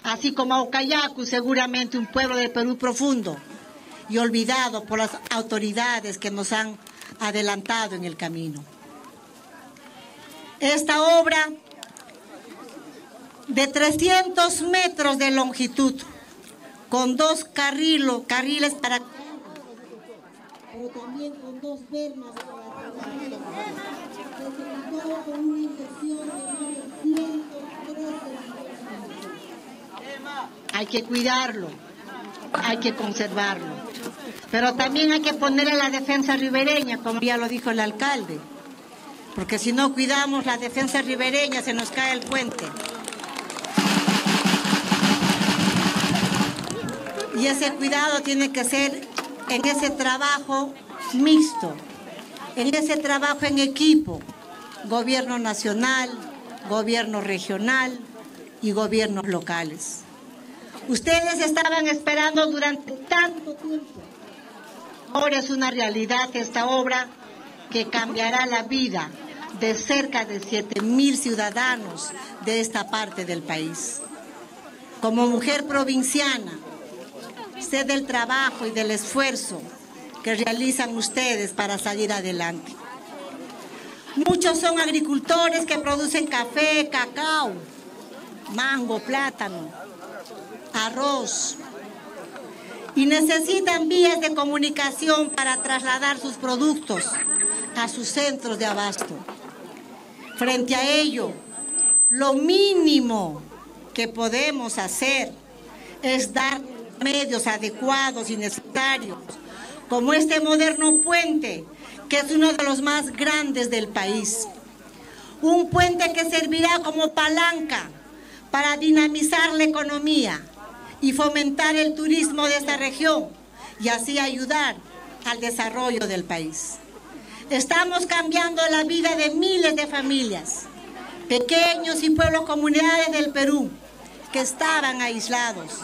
Speaker 9: así como Aucayacu, seguramente un pueblo del Perú profundo y olvidado por las autoridades que nos han adelantado en el camino. Esta obra de 300 metros de longitud, con dos carriles para... Pero también con dos bermas Hay que cuidarlo, hay que conservarlo, pero también hay que ponerle la defensa ribereña, como ya lo dijo el alcalde, porque si no cuidamos la defensa ribereña se nos cae el puente. Y ese cuidado tiene que ser en ese trabajo mixto, en ese trabajo en equipo, gobierno nacional, gobierno regional y gobiernos locales. Ustedes estaban esperando durante tanto tiempo. Ahora es una realidad esta obra que cambiará la vida de cerca de 7 mil ciudadanos de esta parte del país. Como mujer provinciana, sé del trabajo y del esfuerzo que realizan ustedes para salir adelante. Muchos son agricultores que producen café, cacao, mango, plátano, arroz y necesitan vías de comunicación para trasladar sus productos a sus centros de abasto. Frente a ello, lo mínimo que podemos hacer es dar medios adecuados y necesarios, como este moderno puente, que es uno de los más grandes del país. Un puente que servirá como palanca para dinamizar la economía y fomentar el turismo de esta región y así ayudar al desarrollo del país. Estamos cambiando la vida de miles de familias, pequeños y pueblos comunidades del Perú que estaban aislados,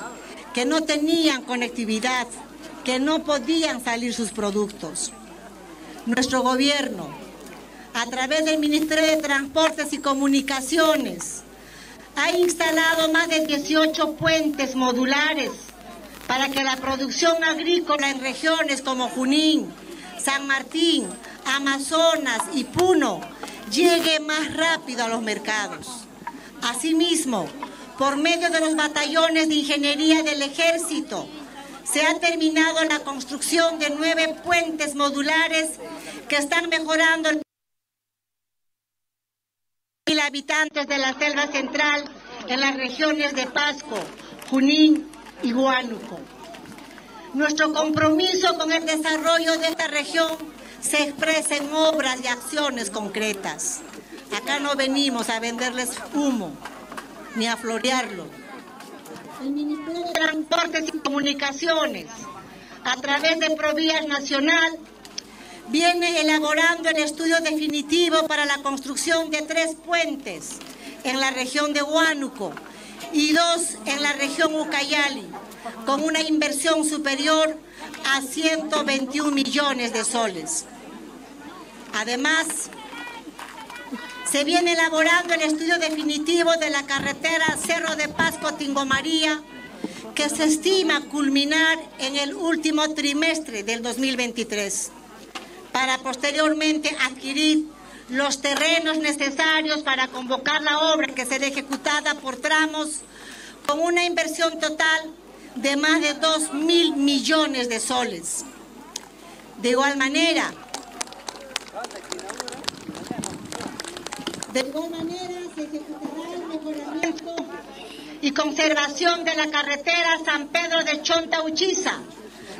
Speaker 9: que no tenían conectividad, que no podían salir sus productos. Nuestro gobierno, a través del Ministerio de Transportes y Comunicaciones, ha instalado más de 18 puentes modulares para que la producción agrícola en regiones como Junín, San Martín, Amazonas y Puno llegue más rápido a los mercados. Asimismo, por medio de los batallones de ingeniería del ejército, se ha terminado la construcción de nueve puentes modulares que están mejorando el habitantes de la selva central en las regiones de Pasco, Junín y Huánuco. Nuestro compromiso con el desarrollo de esta región se expresa en obras y acciones concretas. Acá no venimos a venderles humo ni a florearlo. El Ministerio de Transportes y Comunicaciones, a través de Provías Nacional, viene elaborando el estudio definitivo para la construcción de tres puentes en la región de Huánuco y dos en la región Ucayali, con una inversión superior a 121 millones de soles. Además, se viene elaborando el estudio definitivo de la carretera Cerro de Pasco-Tingo María, que se estima culminar en el último trimestre del 2023, para posteriormente adquirir los terrenos necesarios para convocar la obra que será ejecutada por tramos con una inversión total de más de 2 mil millones de soles. De igual manera, de igual manera se ejecutará el mejoramiento y conservación de la carretera San Pedro de Chonta Uchiza.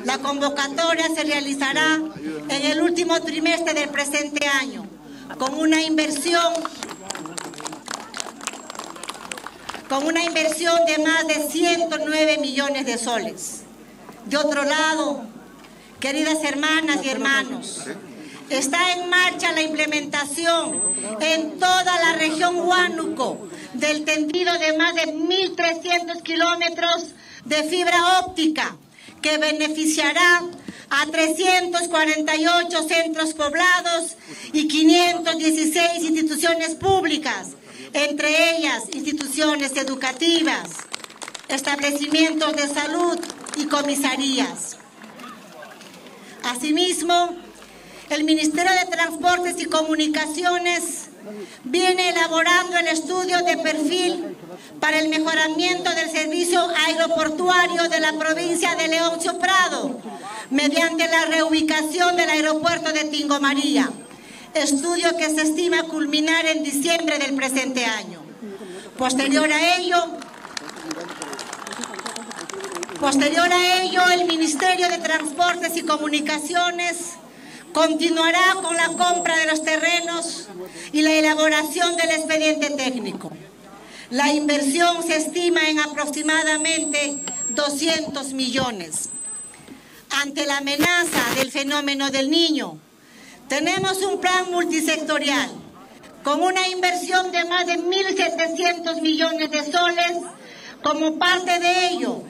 Speaker 9: La convocatoria se realizará en el último trimestre del presente año con una inversión con una inversión de más de 109 millones de soles. De otro lado, queridas hermanas y hermanos, está en marcha la implementación en toda la región Huánuco del tendido de más de 1.300 kilómetros de fibra óptica que beneficiará a 348 centros poblados y 516 instituciones públicas, entre ellas instituciones educativas, establecimientos de salud y comisarías. Asimismo, el Ministerio de Transportes y Comunicaciones viene elaborando el estudio de perfil para el mejoramiento del servicio aeroportuario de la provincia de Leoncio Prado mediante la reubicación del aeropuerto de Tingo María, estudio que se estima culminar en diciembre del presente año. Posterior a ello, posterior a ello, el Ministerio de Transportes y Comunicaciones continuará con la compra de los terrenos y la elaboración del expediente técnico. La inversión se estima en aproximadamente 200 millones. Ante la amenaza del fenómeno del niño, tenemos un plan multisectorial con una inversión de más de 1.700 millones de soles. Como parte de ello,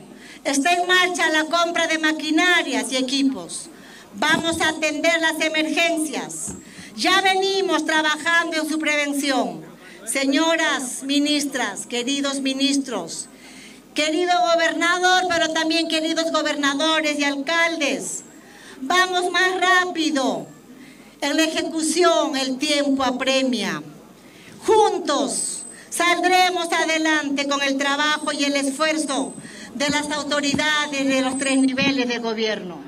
Speaker 9: está en marcha la compra de maquinarias y equipos. Vamos a atender las emergencias. Ya venimos trabajando en su prevención. Señoras ministras, queridos ministros, querido gobernador, pero también queridos gobernadores y alcaldes, vamos más rápido. En la ejecución el tiempo apremia. Juntos saldremos adelante con el trabajo y el esfuerzo de las autoridades de los tres niveles de gobierno.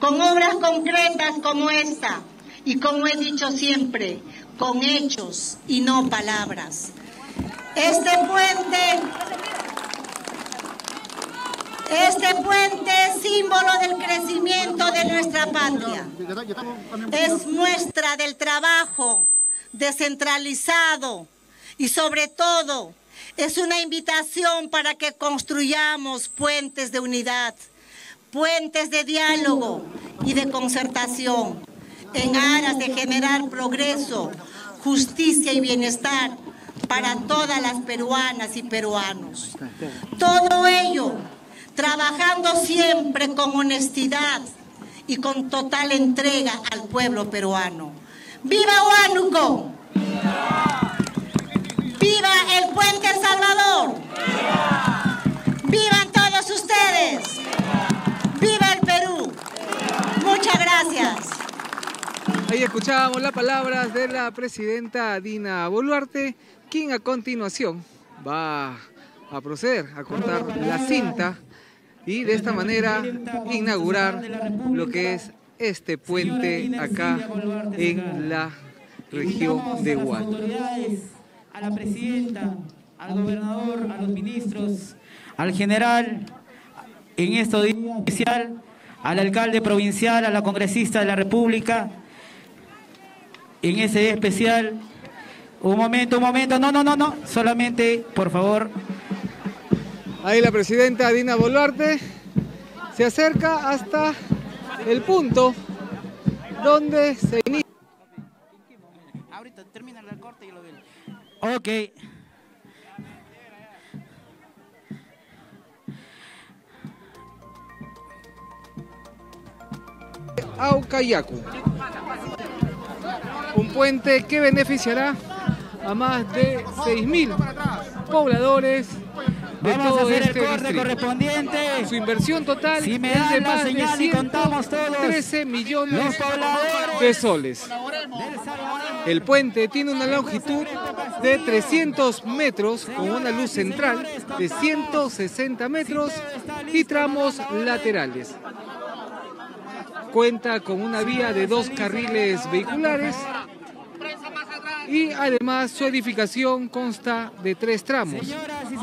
Speaker 9: Con obras concretas como esta y como he dicho siempre, con hechos y no palabras. Este puente, este puente es símbolo del crecimiento de nuestra patria. Es muestra del trabajo descentralizado y sobre todo es una invitación para que construyamos puentes de unidad, puentes de diálogo y de concertación en aras de generar progreso, justicia y bienestar para todas las peruanas y peruanos. Todo ello trabajando siempre con honestidad y con total entrega al pueblo peruano. ¡Viva Huánuco! ¡Viva el Puente El Salvador! ¡Vivan todos ustedes! Gracias.
Speaker 3: Ahí escuchábamos las palabras de la presidenta Dina Boluarte, quien a continuación va a proceder a cortar la cinta y de esta manera inaugurar lo que es este puente acá en la región de Huánuco.
Speaker 2: A la presidenta al gobernador, a los ministros, al general, en este día especial, al alcalde provincial, a la congresista de la República, en ese día especial. Un momento, un momento, no, no, no, no, solamente, por favor.
Speaker 3: Ahí la presidenta Dina Boluarte se acerca hasta el punto donde se inicia.
Speaker 2: Ahorita termina el corte y lo veo. Ok.
Speaker 3: Aucayacu. Un puente que beneficiará a más de 6.000 pobladores de
Speaker 2: Vamos a
Speaker 3: todo
Speaker 2: hacer
Speaker 3: este
Speaker 2: el corte
Speaker 3: distrito.
Speaker 2: correspondiente.
Speaker 3: Su inversión total
Speaker 2: Si me
Speaker 3: es de más de
Speaker 2: señal y contamos todos.
Speaker 3: 13 millones de soles. El puente tiene una longitud de 300 metros con una luz central de 160 metros y tramos laterales. Cuenta con una vía de dos carriles vehiculares y además su edificación consta de tres tramos.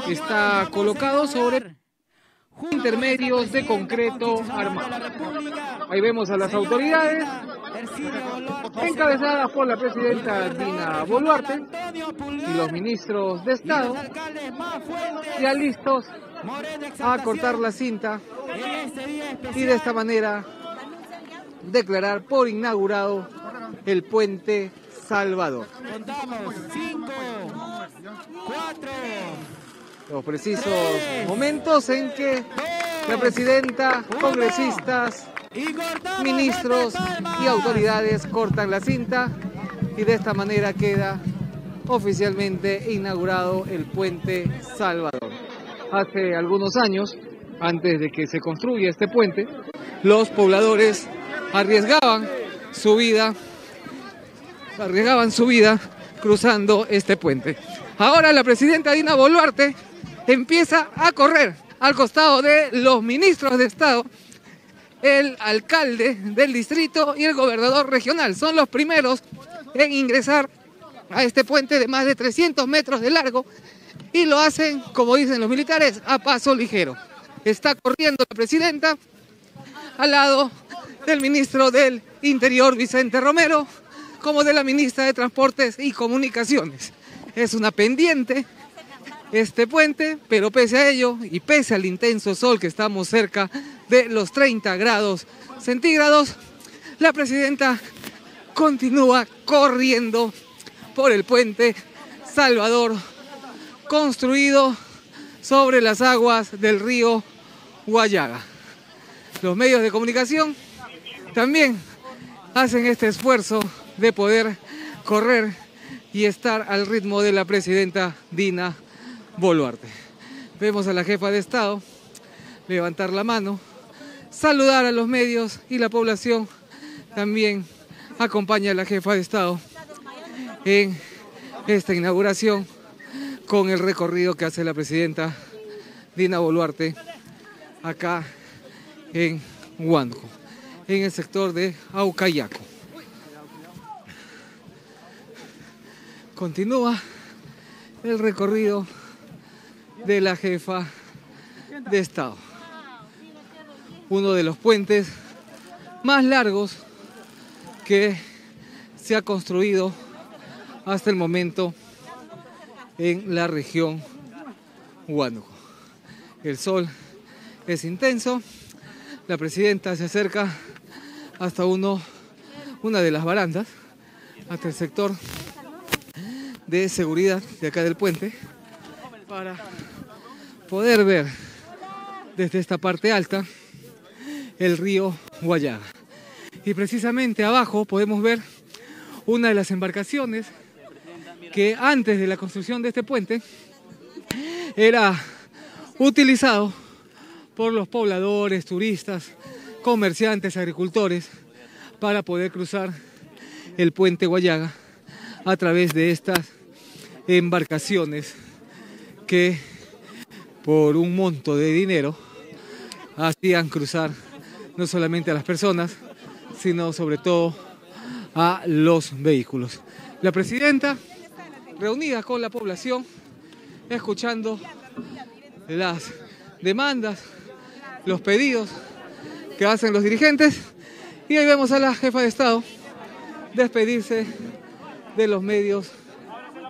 Speaker 3: Está colocado sobre intermedios de concreto armado. Ahí vemos a las autoridades encabezadas por la presidenta Dina Boluarte y los ministros de Estado ya listos a cortar la cinta y de esta manera declarar por inaugurado el puente Salvador.
Speaker 2: Contamos. Cinco, cuatro,
Speaker 3: Los precisos momentos en que la presidenta, congresistas, ministros y autoridades cortan la cinta y de esta manera queda oficialmente inaugurado el puente Salvador. Hace algunos años, antes de que se construya este puente, los pobladores arriesgaban su vida, arriesgaban su vida cruzando este puente. Ahora la presidenta Dina Boluarte empieza a correr al costado de los ministros de Estado, el alcalde del distrito y el gobernador regional. Son los primeros en ingresar a este puente de más de 300 metros de largo y lo hacen, como dicen los militares, a paso ligero. Está corriendo la presidenta al lado del ministro del Interior, Vicente Romero, como de la ministra de Transportes y Comunicaciones. Es una pendiente este puente, pero pese a ello y pese al intenso sol que estamos cerca de los 30 grados centígrados, la presidenta continúa corriendo por el puente Salvador, construido sobre las aguas del río Guayaga. Los medios de comunicación también hacen este esfuerzo de poder correr y estar al ritmo de la presidenta Dina Boluarte. Vemos a la jefa de Estado levantar la mano, saludar a los medios y la población también acompaña a la jefa de Estado en esta inauguración con el recorrido que hace la presidenta Dina Boluarte acá en Huánuco, en el sector de Aucayaco. Continúa el recorrido de la jefa de Estado. Uno de los puentes más largos que se ha construido hasta el momento en la región Huánuco. El sol es intenso, la presidenta se acerca hasta uno, una de las barandas, hasta el sector de seguridad de acá del puente, para poder ver desde esta parte alta el río Guayaga. Y precisamente abajo podemos ver una de las embarcaciones que antes de la construcción de este puente era utilizado por los pobladores, turistas, comerciantes, agricultores, para poder cruzar el puente Guayaga a través de estas embarcaciones que por un monto de dinero hacían cruzar no solamente a las personas, sino sobre todo a los vehículos. La presidenta, reunida con la población, escuchando las demandas, los pedidos que hacen los dirigentes. Y ahí vemos a la jefa de Estado despedirse de los medios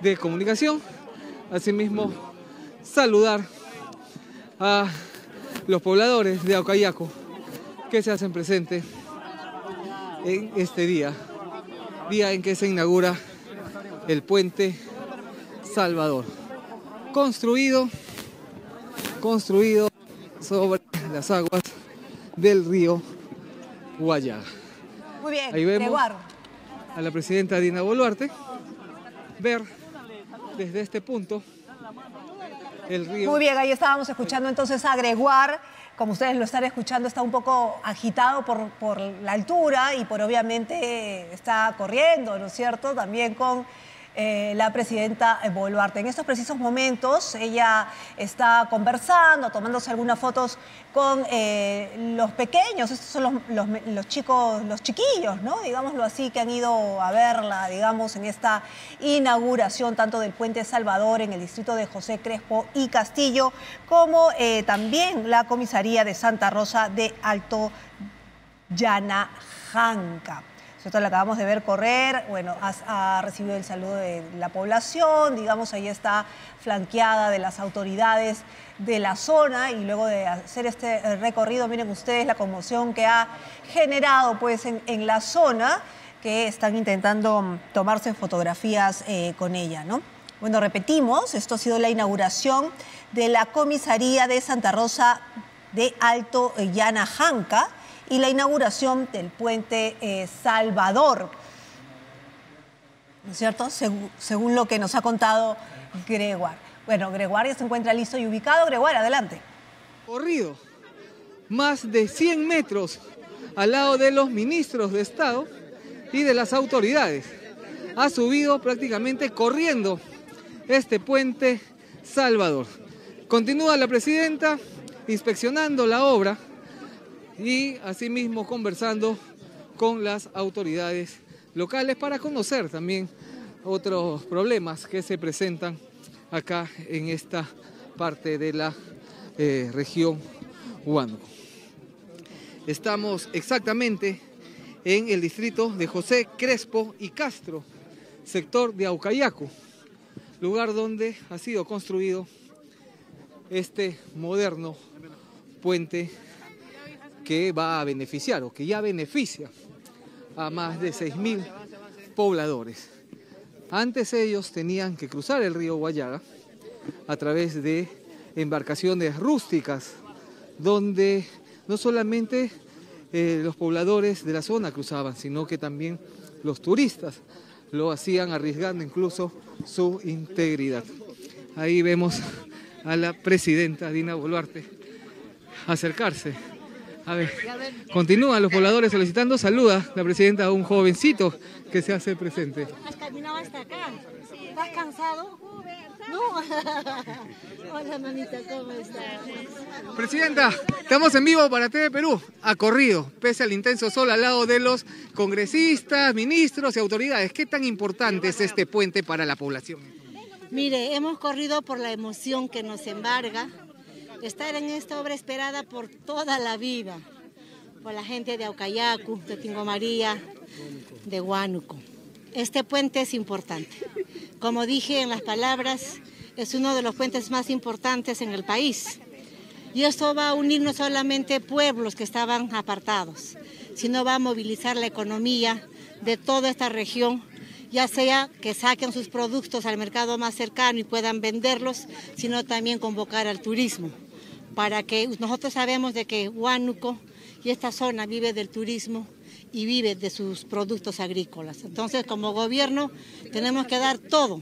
Speaker 3: de comunicación. Asimismo, saludar a los pobladores de Aucayaco que se hacen presentes en este día, día en que se inaugura el puente Salvador, construido, construido sobre las aguas del río Guayaga.
Speaker 16: Muy bien,
Speaker 3: Ahí vemos a la presidenta Dina Boluarte ver desde este punto el río.
Speaker 16: Muy bien, ahí estábamos escuchando entonces a Gregoire. Como ustedes lo están escuchando, está un poco agitado por, por la altura y por obviamente está corriendo, ¿no es cierto? También con eh, la presidenta Boluarte. En estos precisos momentos ella está conversando, tomándose algunas fotos con eh, los pequeños, estos son los, chicos, los chiquillos, ¿no? Digámoslo así, que han ido a verla, digamos, en esta inauguración tanto del Puente Salvador en el distrito de José Crespo y Castillo, como eh, también la comisaría de Santa Rosa de Alto Yanajanca. Nosotros la acabamos de ver correr, bueno, ha, recibido el saludo de la población, digamos, ahí está flanqueada de las autoridades de la zona y luego de hacer este eh, recorrido, miren ustedes la conmoción que ha generado pues en, la zona que están intentando tomarse fotografías eh, con ella, ¿no? Bueno, repetimos, esto ha sido la inauguración de la comisaría de Santa Rosa de Alto Yanajanca y la inauguración del puente eh, Salvador. ¿No es cierto? Según lo que nos ha contado Gregoire. Bueno, Gregoire ya se encuentra listo y ubicado. Gregoire, adelante.
Speaker 3: corrido más de 100 metros al lado de los ministros de Estado y de las autoridades. Ha subido prácticamente corriendo este puente Salvador. Continúa la presidenta inspeccionando la obra y asimismo conversando con las autoridades locales para conocer también otros problemas que se presentan acá en esta parte de la eh, región Huánuco. Estamos exactamente en el distrito de José Crespo y Castro, sector de Aucayaco, lugar donde ha sido construido este moderno puente que va a beneficiar o que ya beneficia a más de 6.000 pobladores. Antes ellos tenían que cruzar el río Guayaga a través de embarcaciones rústicas, donde no solamente eh, los pobladores de la zona cruzaban, sino que también los turistas lo hacían arriesgando incluso su integridad. Ahí vemos a la presidenta Dina Boluarte acercarse. A ver, continúan los pobladores solicitando. Saluda la presidenta a un jovencito que se hace presente.
Speaker 9: ¿Has caminado hasta acá? ¿Estás cansado? No. *laughs* Hola, mamita, ¿cómo estás?
Speaker 3: Presidenta, estamos en vivo para TV Perú. Ha corrido, pese al intenso sol, al lado de los congresistas, ministros y autoridades. ¿Qué tan importante es este puente para la población?
Speaker 9: Mire, hemos corrido por la emoción que nos embarga estar en esta obra esperada por toda la vida, por la gente de Aucayacu, de Tingo María, de Huánuco. Este puente es importante. Como dije en las palabras, es uno de los puentes más importantes en el país. Y esto va a unir no solamente pueblos que estaban apartados, sino va a movilizar la economía de toda esta región, ya sea que saquen sus productos al mercado más cercano y puedan venderlos, sino también convocar al turismo, para que nosotros sabemos de que Huánuco y esta zona vive del turismo y vive de sus productos agrícolas. Entonces, como gobierno, tenemos que dar todo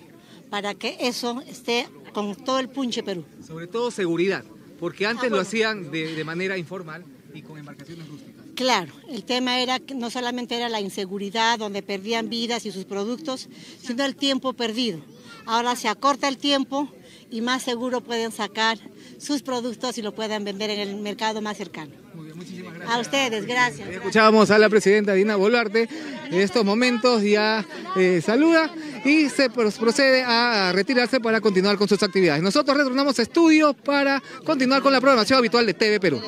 Speaker 9: para que eso esté con todo el punche Perú.
Speaker 3: Sobre todo seguridad, porque antes lo hacían de, de manera informal y con embarcaciones rústicas.
Speaker 9: Claro, el tema era que no solamente era la inseguridad, donde perdían vidas y sus productos, sino el tiempo perdido. Ahora se acorta el tiempo y más seguro pueden sacar sus productos y lo pueden vender en el mercado más cercano.
Speaker 3: Muy bien, muchísimas gracias.
Speaker 8: A ustedes, gracias.
Speaker 3: Escuchábamos a la presidenta Dina Boluarte. En estos momentos ya eh, saluda y se procede a retirarse para continuar con sus actividades. Nosotros retornamos a estudio para continuar con la programación habitual de TV Perú.